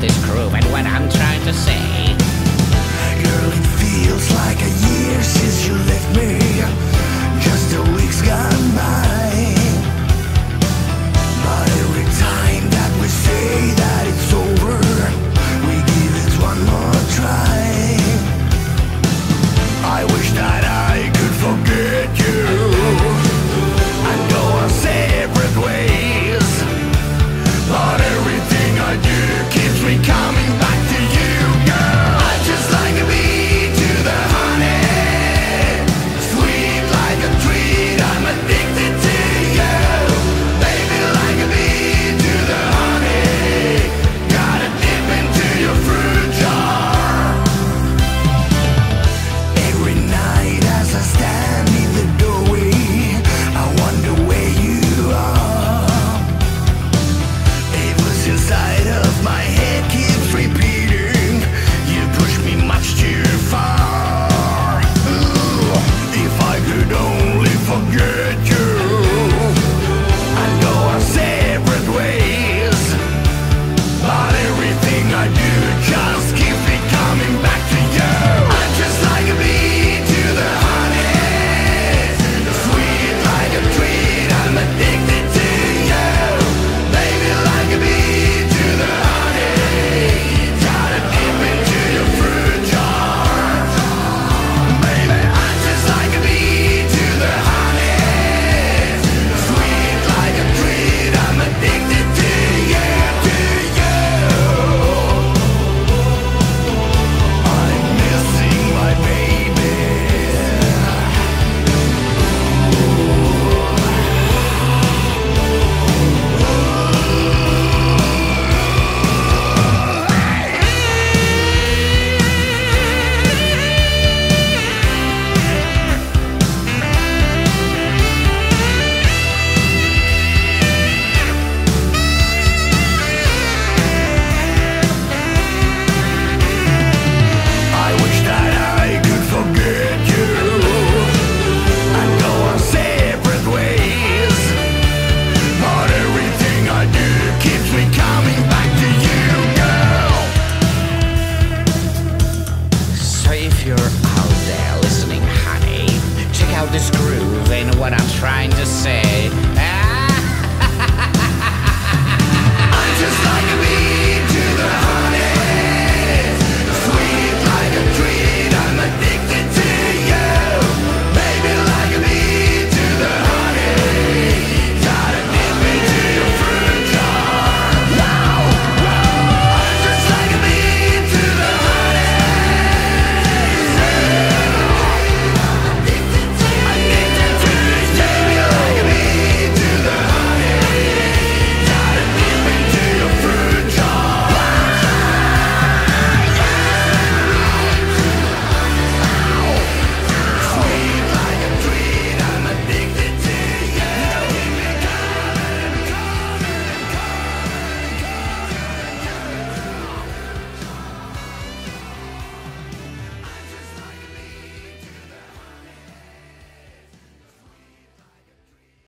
this groove and what I'm trying to say. Do what I'm trying to say.